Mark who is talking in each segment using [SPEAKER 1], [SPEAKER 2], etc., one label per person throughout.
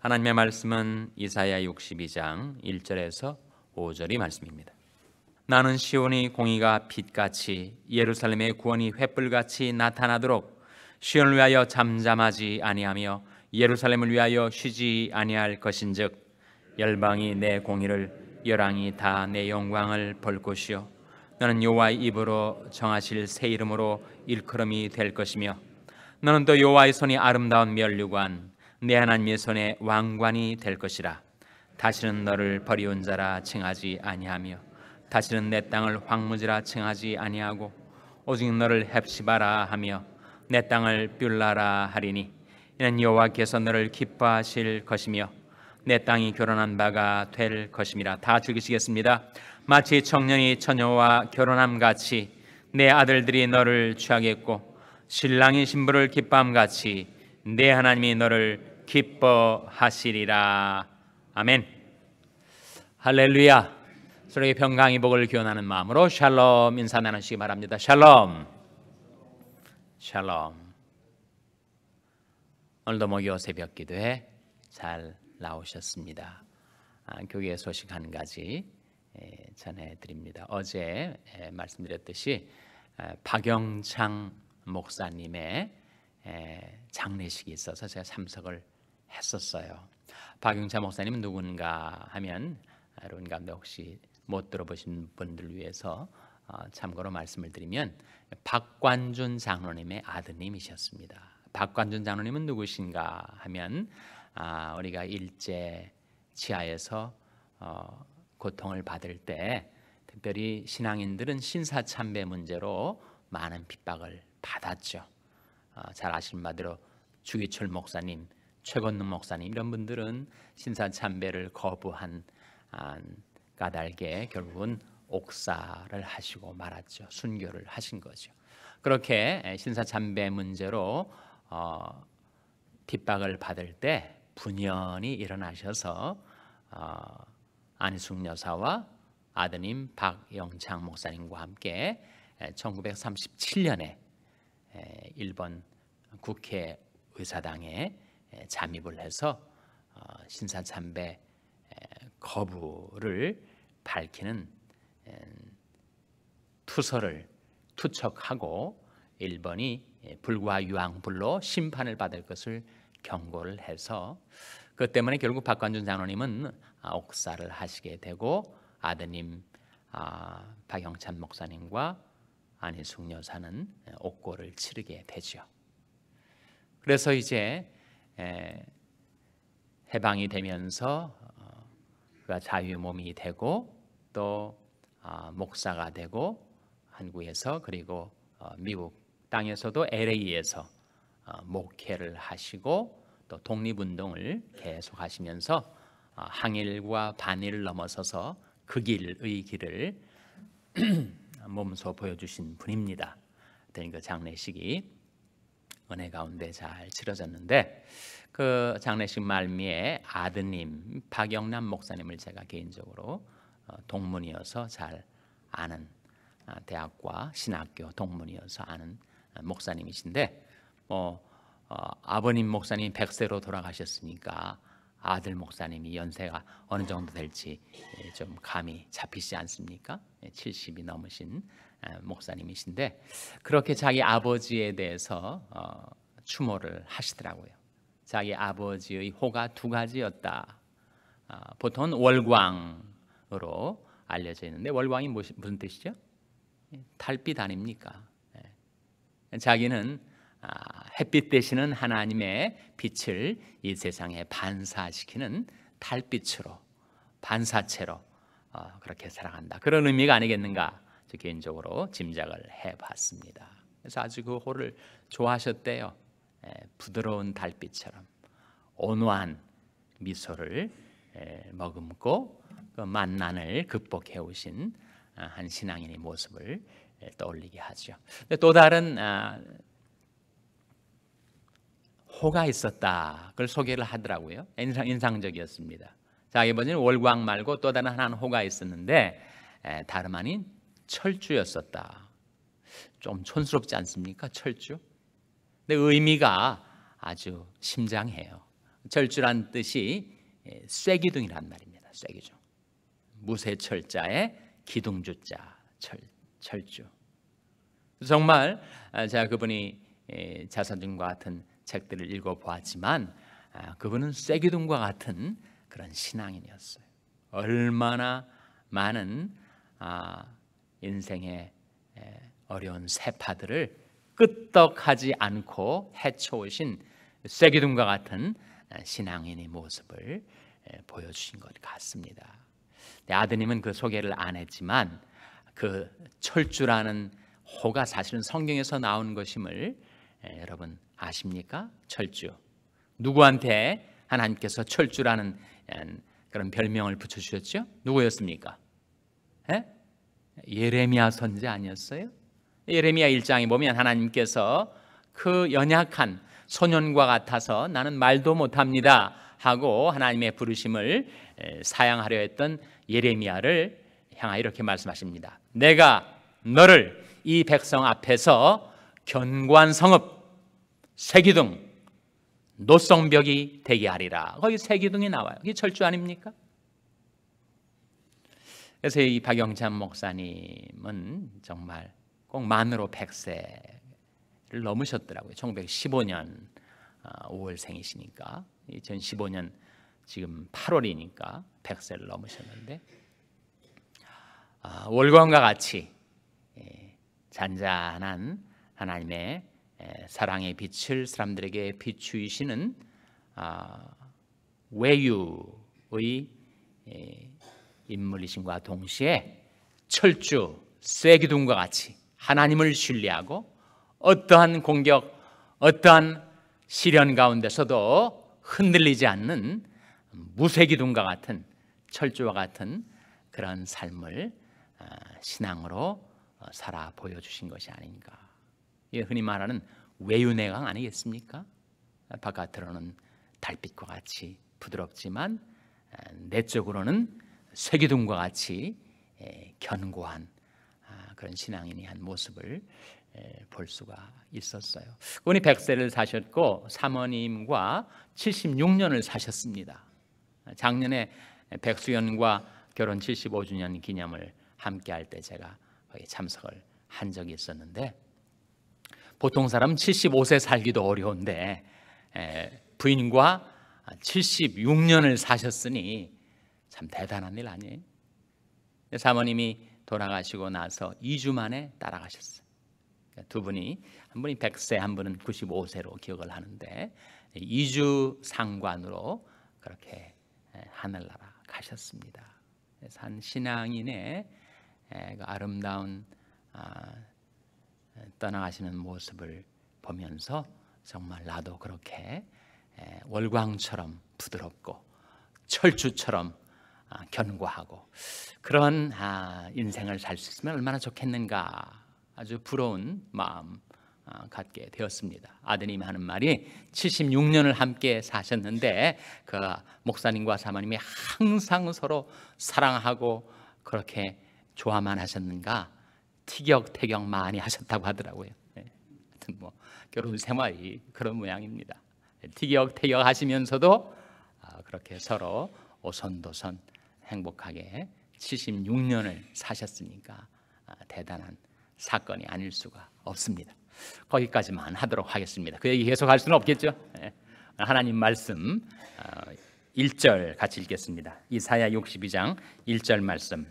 [SPEAKER 1] 하나님의 말씀은 이사야 62장 1절에서 5절이 말씀입니다. 나는 시온의 공의가 빛같이 예루살렘의 구원이 횃불같이 나타나도록 시온을 위하여 잠잠하지 아니하며 예루살렘을 위하여 쉬지 아니할 것인즉 열방이 내 공의를 열왕이 다 내 영광을 볼 것이요 너는 여호와의 입으로 정하실 새 이름으로 일컬음이 될 것이며 너는 또 여호와의 손이 아름다운 면류관 내 하나님의 손에 왕관이 될 것이라 다시는 너를 버리온 자라 칭하지 아니하며 다시는 내 땅을 황무지라 칭하지 아니하고 오직 너를 헵시바라 하며 내 땅을 뷸라라 하리니 이는 여호와께서 너를 기뻐하실 것이며 내 땅이 결혼한 바가 될 것임이라 다 즐기시겠습니다. 마치 청년이 처녀와 결혼함 같이 내 아들들이 너를 취하겠고 신랑이 신부를 기뻐함 같이 내 하나님이 너를 기뻐하시리라. 아멘. 할렐루야. 서로의 평강의 복을 기원하는 마음으로 샬롬 인사 나누시기 바랍니다. 샬롬. 샬롬. 오늘도 목요 새벽 기도회 잘 나오셨습니다. 아, 교회 소식 한 가지 전해드립니다. 어제 말씀드렸듯이 박영창 목사님의 장례식이 있어서 제가 참석을 했었어요. 박영창 목사님은 누군가 하면 여러분 가운데 혹시 못 들어보신 분들 위해서 어, 참고로 말씀을 드리면 박관준 장로님의 아드님이셨습니다. 박관준 장로님은 누구신가 하면 아, 우리가 일제 치하에서 어, 고통을 받을 때 특별히 신앙인들은 신사 참배 문제로 많은 핍박을 받았죠. 어, 잘 아시는 바대로 주기철 목사님, 최건능 목사님 이런 분들은 신사 참배를 거부한 까닭에 결국은 옥사를 하시고 말았죠. 순교를 하신 거죠. 그렇게 신사 참배 문제로 어, 핍박을 받을 때 분연이 일어나셔서 어, 안희숙 여사와 아드님 박영창 목사님과 함께 1937년에 일본 국회 의사당에 잠입을 해서 어, 신사참배 거부를 밝히는 투서를 투척하고 일본이 불과 유황불로 심판을 받을 것을 경고를 해서 그 때문에 결국 박관준 장로님은 아, 옥사를 하시게 되고 아드님 아, 박영찬 목사님과 안희숙 여사는 옥고를 치르게 되죠. 그래서 이제 해방이 되면서 어, 그가 자유의 몸이 되고 또 아, 목사가 되고 한국에서 그리고 어, 미국 땅에서도 LA에서 어, 목회를 하시고 또 독립운동을 계속하시면서 어, 항일과 반일을 넘어서서 그 길의 길을 몸소 보여주신 분입니다. 그 장례식이 은혜 가운데 잘 치러졌는데 그 장례식 말미에 아드님 박영남 목사님을 제가 개인적으로 어, 동문이어서 잘 아는 대학과 신학교 동문이어서 아는 목사님이신데 뭐 어, 아버님 목사님 100세로 돌아가셨으니까 아들 목사님이 연세가 어느 정도 될지 예, 좀 감이 잡히지 않습니까? 70이 예, 넘으신 목사님이신데 그렇게 자기 아버지에 대해서 어, 추모를 하시더라고요. 자기 아버지의 호가 두 가지였다. 아, 보통은 월광으로 알려져 있는데 월광이 무슨 뜻이죠? 예, 달빛 아닙니까? 자기는 아, 햇빛 되시는 하나님의 빛을 이 세상에 반사시키는 달빛으로 반사체로 어, 그렇게 살아간다. 그런 의미가 아니겠는가? 저 개인적으로 짐작을 해봤습니다. 그래서 아주 그 호를 좋아하셨대요. 부드러운 달빛처럼 온화한 미소를 머금고 그 만난을 극복해 오신 아, 한 신앙인의 모습을 떠올리게 하죠. 또 다른 아, 호가 있었다. 그걸 소개를 하더라고요. 인상, 인상적이었습니다. 자, 이번에는 월광 말고 또 다른 하나는 호가 있었는데 에, 다름 아닌 철주였었다. 좀 촌스럽지 않습니까? 철주. 근데 의미가 아주 심장해요. 철주란 뜻이 예, 쇠기둥이란 말입니다. 쇠기둥. 무쇠철자에 기둥주자 철 철주. 정말 아, 제가 그분이 예, 자서전과 같은 책들을 읽어 보았지만 아, 그분은 쇠기둥과 같은 그런 신앙인이었어요. 얼마나 많은 아, 인생의 어려운 세파들을 끄떡하지 않고 헤쳐오신 쇠기둥과 같은 신앙인의 모습을 보여주신 것 같습니다. 아드님은 그 소개를 안 했지만 그 철주라는 호가 사실은 성경에서 나온 것임을 여러분 아십니까? 철주. 누구한테 하나님께서 철주라는 그런 별명을 붙여 주셨죠? 누구였습니까? 에? 예레미야 선지 아니었어요? 예레미야 1장에 보면 하나님께서 그 연약한 소년과 같아서 나는 말도 못합니다 하고 하나님의 부르심을 사양하려 했던 예레미야를 향하여 이렇게 말씀하십니다. 내가 너를 이 백성 앞에서 견고한 성읍, 세기둥, 노성벽이 되게 하리라. 거기 세기둥이 나와요. 이게 철주 아닙니까? 그래서 이 박영찬 목사님은 정말 꼭 만으로 100세를 넘으셨더라고요. 1915년 5월생이시니까 아, 2015년 지금 8월이니까 100세를 넘으셨는데 아, 월광과 같이 예, 잔잔한 하나님의 예, 사랑의 빛을 사람들에게 비추시는 아, 외유의 예, 인물이신과 동시에 철주 쇠기둥과 같이 하나님을 신뢰하고 어떠한 공격, 어떠한 시련 가운데서도 흔들리지 않는 무쇠기둥과 같은 철주와 같은 그런 삶을 아, 신앙으로 어, 살아 보여주신 것이 아닌가. 이 흔히 말하는 외유내강 아니겠습니까? 바깥으로는 달빛과 같이 부드럽지만 아, 내적으로는 쇠기둥과 같이 견고한 아, 그런 신앙인이 한 모습을 볼 수가 있었어요. 그분이 100세를 사셨고 사모님과 76년을 사셨습니다. 작년에 백수연과 결혼 75주년 기념을 함께 할 때 제가 거기 참석을 한 적이 있었는데 보통 사람 75세 살기도 어려운데 부인과 76년을 사셨으니 참 대단한 일 아니에요? 사모님이 돌아가시고 나서 2주 만에 따라가셨어요. 그러니까 두 분이 한 분이 100세, 한 분은 95세로 기억을 하는데 2주 상관으로 그렇게 하늘나라 가셨습니다. 한 신앙인의 그 아름다운 아, 떠나가시는 모습을 보면서 정말 나도 그렇게 월광처럼 부드럽고 철주처럼 아, 견고하고 그런 아, 인생을 살 수 있으면 얼마나 좋겠는가 아주 부러운 마음 어, 갖게 되었습니다. 아드님이 하는 말이 76년을 함께 사셨는데 그 목사님과 사모님이 항상 서로 사랑하고 그렇게 좋아만 하셨는가 티격태격 많이 하셨다고 하더라고요. 네. 하여튼 뭐 결혼 생활이 그런 모양입니다. 티격태격 하시면서도 아, 그렇게 서로 오손도손 행복하게 76년을 사셨으니까 아, 대단한 사건이 아닐 수가 없습니다. 거기까지만 하도록 하겠습니다. 그 얘기 계속 할 수는 없겠죠. 예. 하나님 말씀 1절 어, 같이 읽겠습니다. 이사야 62장 1절 말씀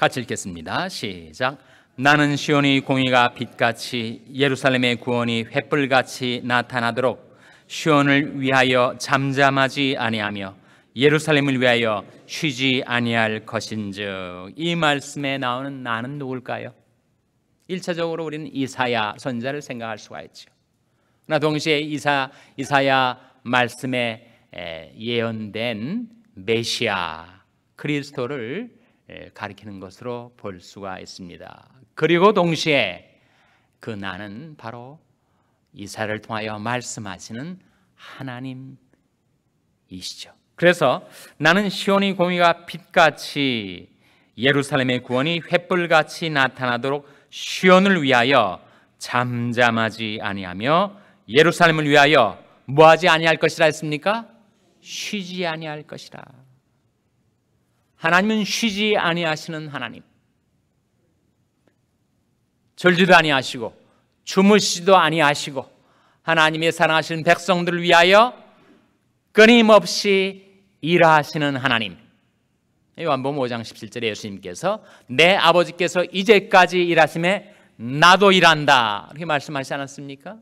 [SPEAKER 1] 같이 읽겠습니다. 시작. 나는 시온의 공의가 빛같이 예루살렘의 구원이 횃불같이 나타나도록 시온을 위하여 잠잠하지 아니하며 예루살렘을 위하여 쉬지 아니할 것인즉 이 말씀에 나오는 나는 누굴까요? 1차적으로 우리는 이사야 선자를 생각할 수가 있죠. 그러나 동시에 이사 이사야 말씀에 예언된 메시아 그리스도를 가리키는 것으로 볼 수가 있습니다. 그리고 동시에 그 나는 바로 이사를 통하여 말씀하시는 하나님이시죠. 그래서 나는 시온이 공의가 빛같이 예루살렘의 구원이 횃불같이 나타나도록 시온을 위하여 잠잠하지 아니하며 예루살렘을 위하여 뭐하지 아니할 것이라 했습니까? 쉬지 아니할 것이라. 하나님은 쉬지 아니하시는 하나님. 절주도 아니하시고 주무시도 아니하시고 하나님의 사랑하시는 백성들을 위하여 끊임없이 일하시는 하나님. 요한복음 5장 17절에 예수님께서 내 아버지께서 이제까지 일하심에 나도 일한다. 이렇게 말씀하시지 않았습니까?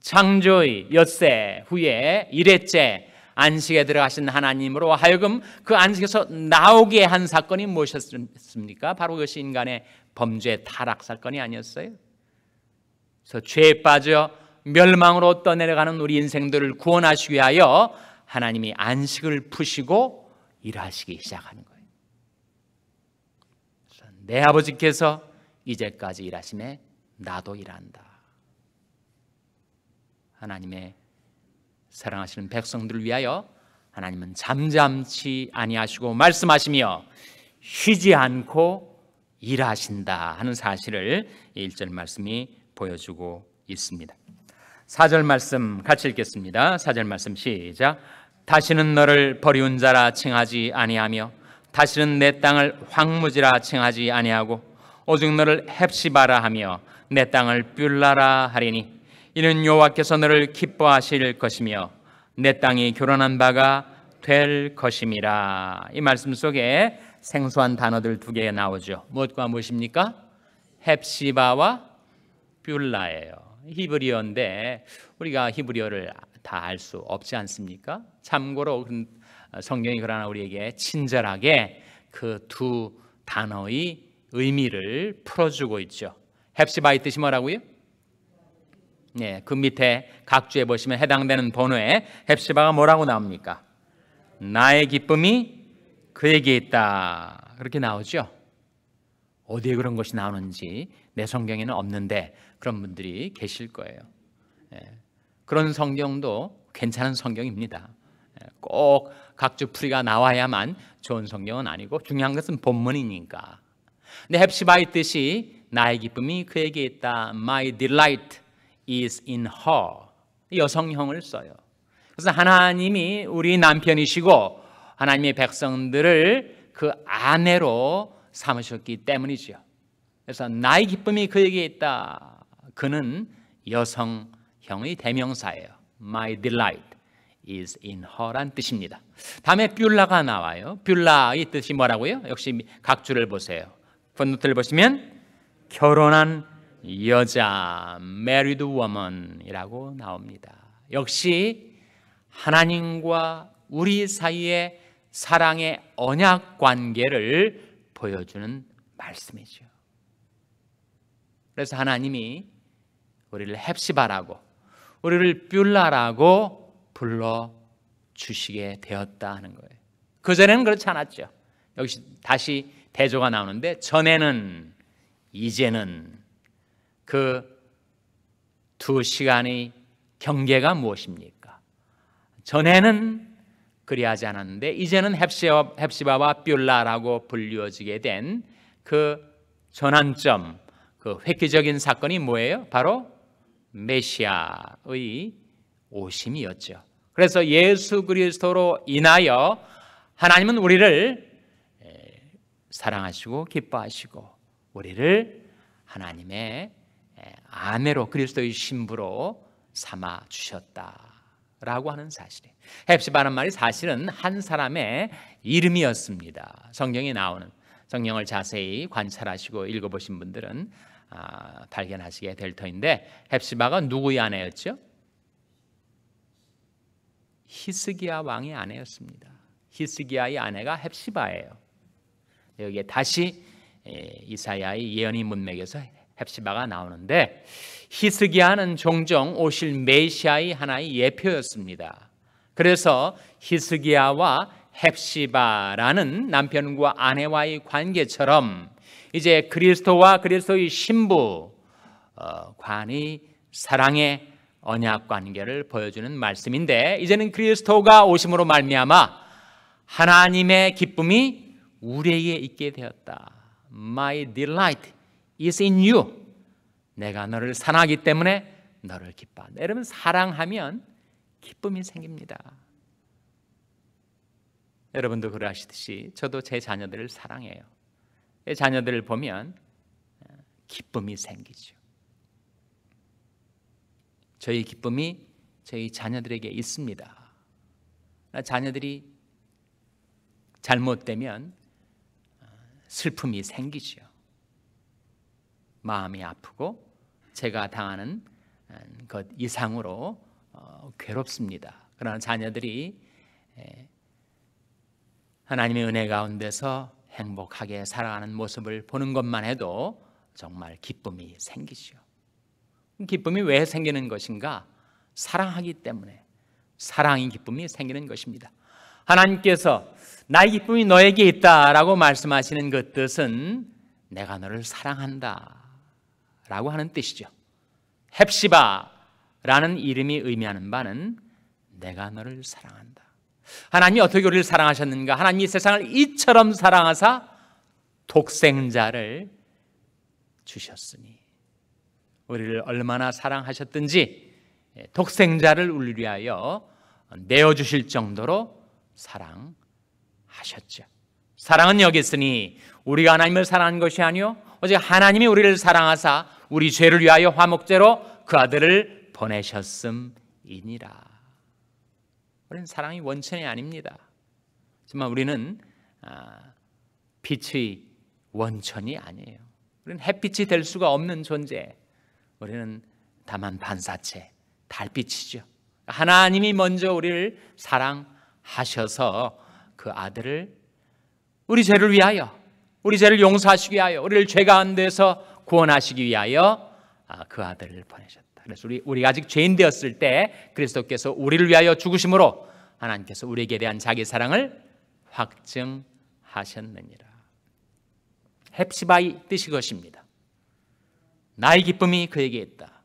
[SPEAKER 1] 창조의 엿새 후에 일회째 안식에 들어가신 하나님으로 하여금 그 안식에서 나오게 한 사건이 무엇이었습니까? 바로 그것이 인간의 범죄 타락 사건이 아니었어요. 그래서 죄에 빠져 멸망으로 떠내려가는 우리 인생들을 구원하시기 위하여 하나님이 안식을 푸시고 일하시기 시작하는 거예요. 내 아버지께서 이제까지 일하심에 나도 일한다. 하나님의 사랑하시는 백성들을 위하여 하나님은 잠잠치 아니하시고 말씀하시며 쉬지 않고 일하신다 하는 사실을 1절 말씀이 보여주고 있습니다. 4절 말씀 같이 읽겠습니다. 4절 말씀 시작. 다시는 너를 버리운 자라 칭하지 아니하며 다시는 내 땅을 황무지라 칭하지 아니하고 오직 너를 헵시바라 하며 내 땅을 뷸라라 하리니 이는 여호와께서 너를 기뻐하실 것이며 내 땅이 교란한 바가 될 것임이라. 이 말씀 속에 생소한 단어들 두 개 나오죠. 무엇과 무엇입니까? 헵시바와 뷸라예요. 히브리어인데 우리가 히브리어를 다 알 수 없지 않습니까? 참고로 성경이 그러나 우리에게 친절하게 그 두 단어의 의미를 풀어주고 있죠. 헵시바의 뜻이 뭐라고요? 네, 그 밑에 각주에 보시면 해당되는 번호에 헵시바가 뭐라고 나옵니까? 나의 기쁨이 그에게 있다. 그렇게 나오죠. 어디에 그런 것이 나오는지 내 성경에는 없는데 그런 분들이 계실 거예요. 네, 그런 성경도 괜찮은 성경입니다. 네, 꼭 각주 풀이가 나와야만 좋은 성경은 아니고 중요한 것은 본문이니까. 근데 헵시바의 뜻이 나의 기쁨이 그에게 있다. My delight is in her. 여성형을 써요. 그래서 하나님이 우리 남편이시고 하나님의 백성들을 그 아내로 삼으셨기 때문이죠. 그래서 나의 기쁨이 그에게 있다. 그는 여성형의 대명사예요. My delight is in her란 뜻입니다. 다음에 뷸라가 나와요. 뷸라의 뜻이 뭐라고요? 역시 각주를 보세요. 폰노트를 보시면 결혼한 여자 married woman이라고 나옵니다. 역시 하나님과 우리 사이의 사랑의 언약 관계를 보여주는 말씀이죠. 그래서 하나님이 우리를 헵시바라고 우리를 뷸라라고 불러 주시게 되었다 하는 거예요. 그 전에는 그렇지 않았죠. 역시 다시 대조가 나오는데 전에는 이제는 그 두 시간의 경계가 무엇입니까? 전에는 그리하지 않았는데 이제는 헵시바와 뷸라라고 불리워지게 된 그 전환점, 그 획기적인 사건이 뭐예요? 바로 메시아의 오심이었죠. 그래서 예수 그리스도로 인하여 하나님은 우리를 사랑하시고 기뻐하시고 우리를 하나님의 아내로 그리스도의 신부로 삼아 주셨다라고 하는 사실이에요. 헵시바는 말이 사실은 한 사람의 이름이었습니다. 성경에 나오는 성경을 자세히 관찰하시고 읽어보신 분들은 아, 발견하시게 될 터인데 헵시바가 누구의 아내였죠? 히스기야 왕의 아내였습니다. 히스기야의 아내가 헵시바예요. 여기에 다시 이사야의 예언의 문맥에서 헵시바가 나오는데 히스기야는 종종 오실 메시아의 하나의 예표였습니다. 그래서 히스기야와 헵시바라는 남편과 아내와의 관계처럼 이제 그리스도와 그리스도의 신부 어, 관이 사랑의 언약 관계를 보여주는 말씀인데 이제는 그리스도가 오심으로 말미암아 하나님의 기쁨이 우리에게 있게 되었다. My delight is in you. 내가 너를 사랑하기 때문에 너를 기뻐한다. 여러분 사랑하면 기쁨이 생깁니다. 여러분도 그러하시듯이 저도 제 자녀들을 사랑해요. 제 자녀들을 보면 어, 기쁨이 생기죠. 저희 기쁨이 저희 자녀들에게 있습니다. 자녀들이 잘못되면 어, 슬픔이 생기죠. 마음이 아프고 제가 당하는 어, 것 이상으로 괴롭습니다. 그러나 자녀들이 하나님의 은혜 가운데서 행복하게 살아가는 모습을 보는 것만 해도 정말 기쁨이 생기죠. 기쁨이 왜 생기는 것인가? 사랑하기 때문에 사랑이 기쁨이 생기는 것입니다. 하나님께서 나의 기쁨이 너에게 있다라고 말씀하시는 그 뜻은 내가 너를 사랑한다 라고 하는 뜻이죠. 헵시바라는 이름이 의미하는 바는 내가 너를 사랑한다. 하나님이 어떻게 우리를 사랑하셨는가? 하나님이 세상을 이처럼 사랑하사 독생자를 주셨으니 우리를 얼마나 사랑하셨든지 독생자를 우리 위하여 내어 주실 정도로 사랑하셨죠. 사랑은 여기 있으니 우리가 하나님을 사랑한 것이 아니요 오직 하나님이 우리를 사랑하사 우리 죄를 위하여 화목제로 그 아들을 보내셨음이니라. 우리는 사랑이 원천이 아닙니다. 하지만 우리는 아, 빛의 원천이 아니에요. 우리는 햇빛이 될 수가 없는 존재. 우리는 다만 반사체, 달빛이죠. 하나님이 먼저 우리를 사랑하셔서 그 아들을 우리 죄를 위하여, 우리 죄를 용서하시기 위하여, 우리를 죄 가운데서 구원하시기 위하여 아, 그 아들을 보내셨다. 그래서 우리 우리 아직 죄인 되었을 때 그리스도께서 우리를 위하여 죽으심으로 하나님께서 우리에게 대한 자기 사랑을 확증하셨느니라. 헵시바의 뜻이 것입니다. 나의 기쁨이 그에게 있다.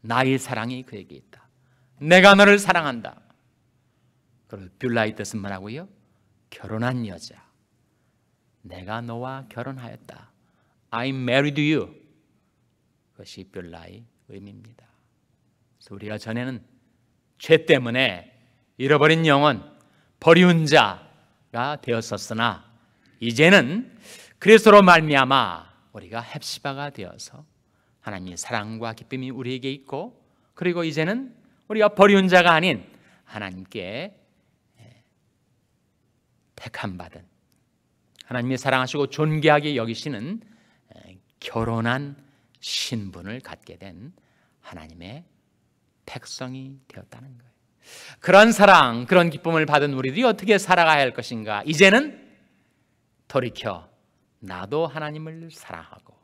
[SPEAKER 1] 나의 사랑이 그에게 있다. 내가 너를 사랑한다. 그리고 뷰라의 뜻은 뭐라고요? 결혼한 여자. 내가 너와 결혼하였다. I married you. 그것이 뷰라의 의미입니다. 그래서 우리가 전에는 죄 때문에 잃어버린 영혼, 버리운 자가 되었었으나 이제는 그리스도로 말미암아 우리가 헵시바가 되어서 하나님의 사랑과 기쁨이 우리에게 있고 그리고 이제는 우리가 버리운 자가 아닌 하나님께 택함 받은 하나님이 사랑하시고 존귀하게 여기시는 결혼한 신분을 갖게 된 하나님의 백성이 되었다는 거예요. 그런 사랑, 그런 기쁨을 받은 우리들이 어떻게 살아가야 할 것인가? 이제는 돌이켜 나도 하나님을 사랑하고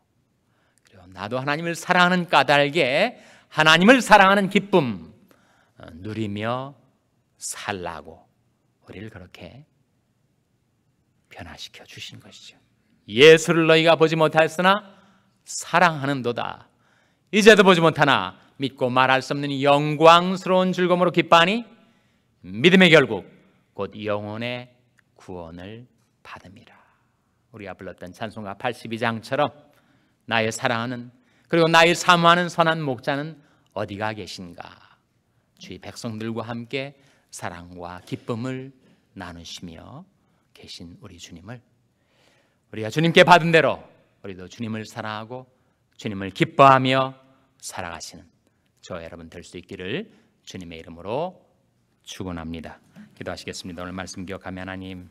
[SPEAKER 1] 그리고 나도 하나님을 사랑하는 까닭에 하나님을 사랑하는 기쁨 어, 누리며 살라고 우리를 그렇게 변화시켜 주신 것이죠. 예수를 너희가 보지 못하였으나 사랑하는도다. 이제도 보지 못하나 믿고 말할 수 없는 영광스러운 즐거움으로 기뻐하니 믿음의 결국 곧 영혼의 구원을 받음이라. 우리가 불렀던 찬송가 82장처럼 나의 사랑하는 그리고 나의 사모하는 선한 목자는 어디가 계신가? 주의 백성들과 함께 사랑과 기쁨을 나누시며 계신 우리 주님을 우리가 주님께 받은 대로 우리도 주님을 사랑하고 주님을 기뻐하며 살아가시는 저 여러분 될 수 있기를 주님의 이름으로 축원합니다. 기도하시겠습니다. 오늘 말씀 기억하며 하나님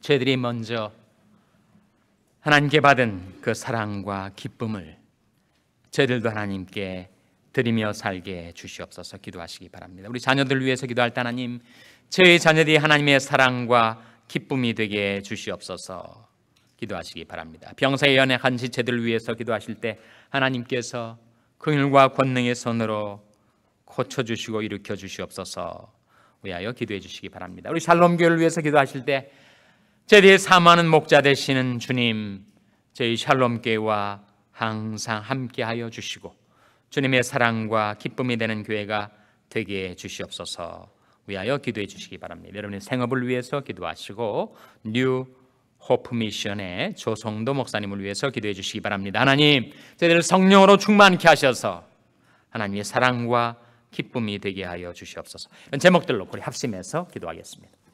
[SPEAKER 1] 저희들이 먼저 하나님께 받은 그 사랑과 기쁨을 저희들도 하나님께 드리며 살게 주시옵소서 기도하시기 바랍니다. 우리 자녀들 위해서 기도할 때 하나님 저희 자녀들이 하나님의 사랑과 기쁨이 되게 주시옵소서. 기도하시기 바랍니다. 병사의 연약한 지체들을 위해서 기도하실 때 하나님께서 긍휼과 권능의 손으로 고쳐 주시고 일으켜 주시옵소서. 위하여 기도해 주시기 바랍니다. 우리 샬롬 교회를 위해서 기도하실 때 제대에 사모하는 목자 되시는 주님, 저희 샬롬 교회와 항상 함께하여 주시고 주님의 사랑과 기쁨이 되는 교회가 되게 주시옵소서. 위하여 기도해 주시기 바랍니다. 여러분의 생업을 위해서 기도하시고 New Hope Mission의 조성도 목사님을 위해서 기도해 주시기 바랍니다. 하나님, 저희들을 성령으로 충만케 하셔서 하나님의 사랑과 기쁨이 되게 하여 주시옵소서. 제목들로 우리 합심해서 기도하겠습니다.